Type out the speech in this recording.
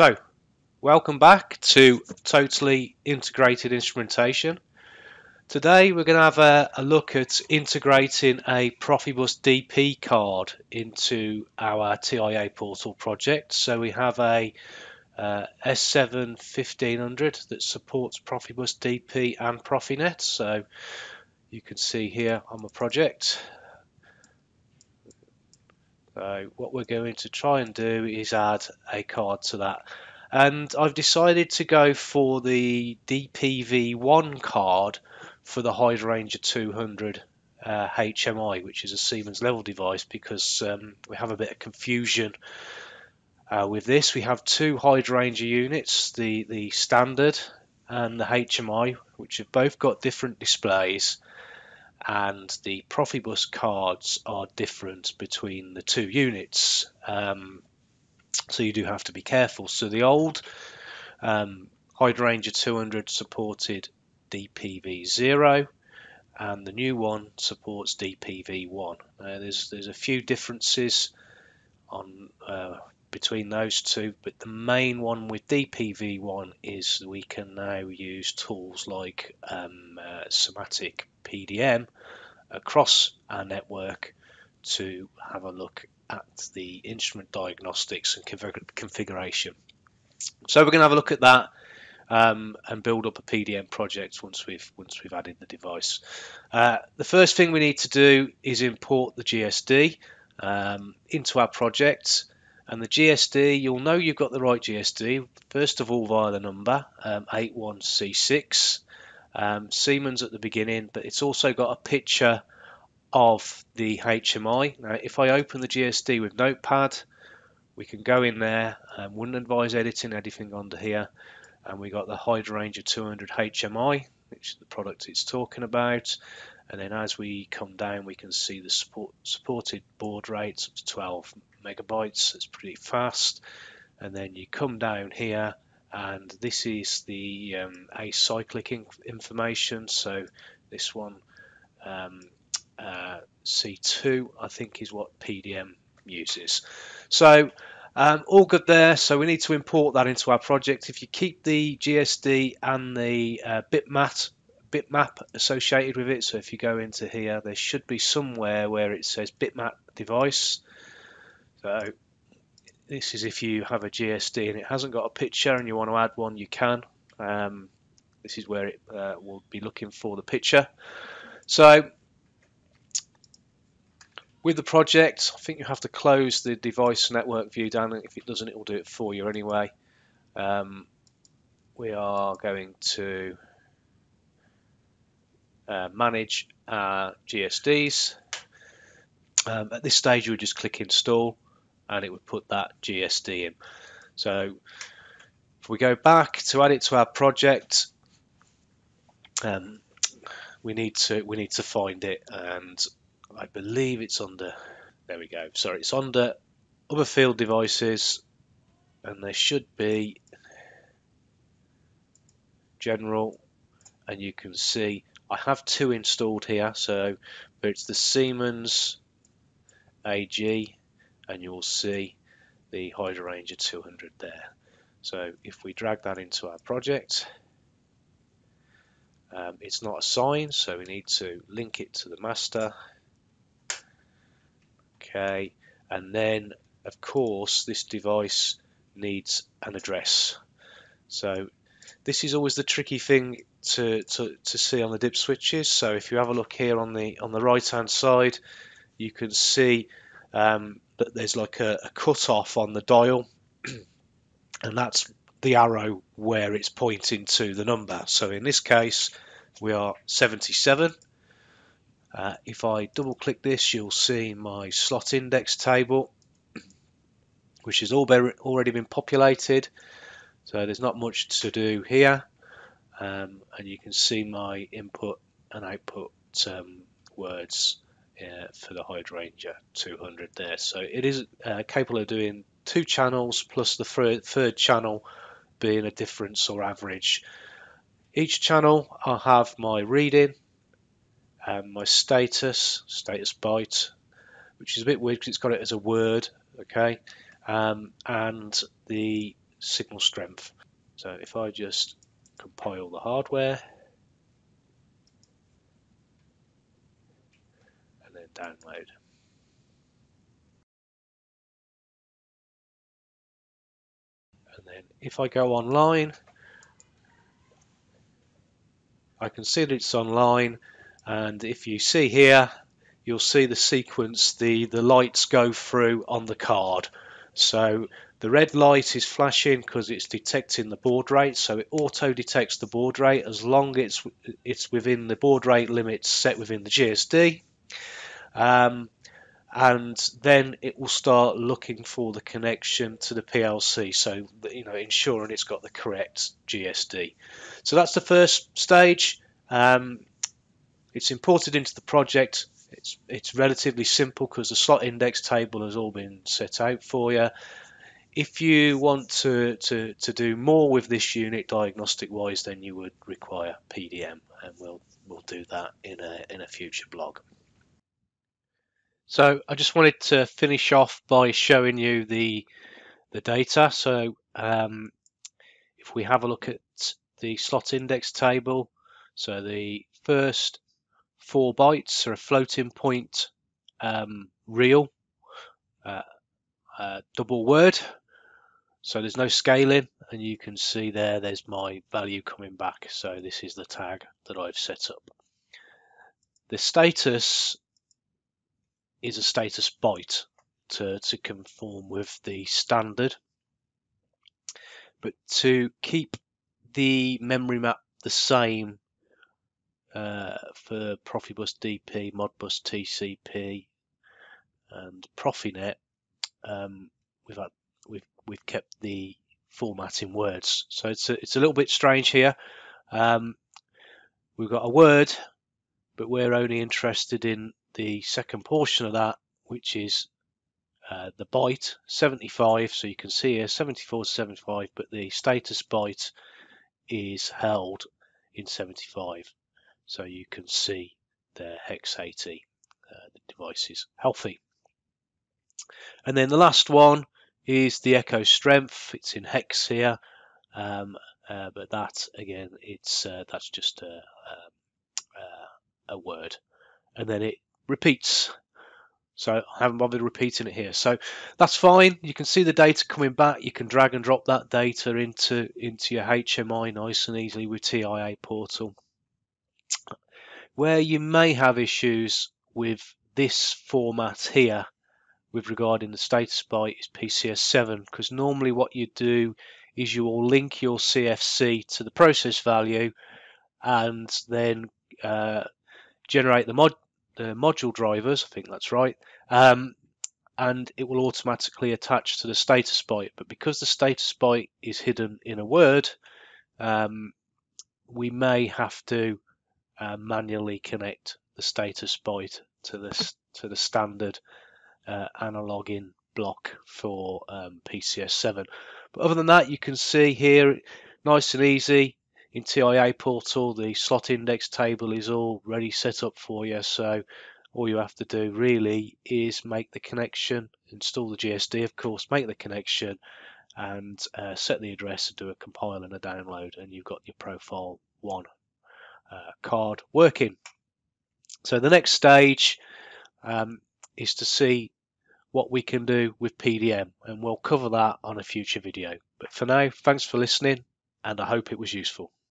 So, welcome back to Totally Integrated Instrumentation. Today we're going to have a, a, look at integrating a Profibus DP card into our TIA portal project. So we have a uh, S7 1500 that supports Profibus DP and Profinet. So you can see here on the project. So what we're going to try and do is add a card to that. And I've decided to go for the DPV1 card for the HydroRanger 200 uh, HMI, which is a Siemens level device, because um, we have a bit of confusion uh, with this. We have two HydroRanger units, the, the standard and the HMI, which have both got different displays and the Profibus cards are different between the two units. Um, so you do have to be careful. So the old um, HydroRanger 200 supported DPV0 and the new one supports DPV1. Uh, there's there's a few differences on uh, between those two, but the main one with DPV1 is we can now use tools like um, uh, Simatic PDM across our network to have a look at the instrument diagnostics and config configuration. So we're going to have a look at that um, and build up a PDM project once we've once we've added the device. Uh, the first thing we need to do is import the GSD um, into our project. And the GSD, you'll know you've got the right GSD, first of all via the number um, 81C6, um, Siemens at the beginning, but it's also got a picture of the HMI. Now, if I open the GSD with Notepad, we can go in there, um, wouldn't advise editing anything under here, and we got the HydroRanger 200 HMI, which is the product it's talking about. And then as we come down, we can see the support, supported baud rates up to 12 megabytes. It's pretty fast. And then you come down here, and this is the um, acyclic information. So this one, um, uh, C2, I think is what PDM uses. So um, all good there. So we need to import that into our project. If you keep the GSD and the uh, bitmap bitmap associated with it. So if you go into here, there should be somewhere where it says bitmap device. So this is if you have a GSD and it hasn't got a picture and you want to add one, you can. Um, this is where it uh, will be looking for the picture. So with the project, I think you have to close the device network view down. If it doesn't, it will do it for you anyway. Um, we are going to uh, manage our GSDs. Um, at this stage, you would just click install and it would put that GSD in. So if we go back to add it to our project, um, we need to we need to find it, and I believe it's under. There we go. Sorry, it's under other field devices, and there should be general, and you can see I have two installed here. So, it's the Siemens AG and you'll see the HydroRanger 200 there. So if we drag that into our project, um, it's not assigned, so we need to link it to the master. Okay, and then of course this device needs an address. So this is always the tricky thing to, to, to see on the dip switches. So if you have a look here on the on the right hand side, you can see um, that there's like a, a cut off on the dial and that's the arrow where it's pointing to the number. So in this case, we are 77. Uh, if I double click this, you'll see my slot index table, which has already been populated. So there's not much to do here. Um, and you can see my input and output um, words uh, for the HydroRanger 200 there. So it is uh, capable of doing two channels plus the third, third channel being a difference or average. Each channel I'll have my reading, um, my status, status byte, which is a bit weird because it's got it as a word, okay, um, and the signal strength. So if I just compile the hardware and then download. And then if I go online, I can see that it's online. And if you see here you'll see the sequence the the lights go through on the card. So the red light is flashing because it's detecting the baud rate. So it auto detects the baud rate as long as it's it's within the baud rate limits set within the GSD um, and then it will start looking for the connection to the PLC so you know ensuring it's got the correct GSD so that's the first stage. Um, it's imported into the project. It's it's relatively simple because the slot index table has all been set out for you. If you want to, to, to do more with this unit diagnostic wise then you would require PDM and we'll we'll do that in a in a future blog so I just wanted to finish off by showing you the the data. So um, if we have a look at the slot index table, so the first four bytes are a floating point um, real uh, uh, double word. So there's no scaling and you can see there there's my value coming back. So this is the tag that I've set up. The status is a status byte to, to conform with the standard. But to keep the memory map the same uh, for Profibus DP, Modbus TCP, and Profinet, um, we've had, we've we've kept the format in words. So it's a, it's a little bit strange here. Um, we've got a word, but we're only interested in the second portion of that, which is uh, the byte 75. So you can see here 74 to 75, but the status byte is held in 75. So you can see the hex 80, uh, the device is healthy. And then the last one is the echo strength. It's in hex here, um, uh, but that again, it's uh, that's just a, a, a word, and then it repeats. So I haven't bothered repeating it here. So that's fine. You can see the data coming back. You can drag and drop that data into, into your HMI nice and easily with TIA portal. Where you may have issues with this format here with regarding the status byte is PCS7 because normally what you do is you will link your CFC to the process value and then uh, generate the mod the module drivers, I think that's right, um, and it will automatically attach to the status byte. But because the status byte is hidden in a word, um, we may have to uh, manually connect the status byte to this to the standard uh, analog in block for um, PCS7. But other than that, you can see here, nice and easy in TIA portal, the slot index table is all ready set up for you. So all you have to do really is make the connection, install the GSD, of course, make the connection and uh, set the address and do a compile and a download and you've got your profile one uh, card working. So the next stage um, is to see what we can do with PDM and we'll cover that on a future video. But for now, thanks for listening and I hope it was useful.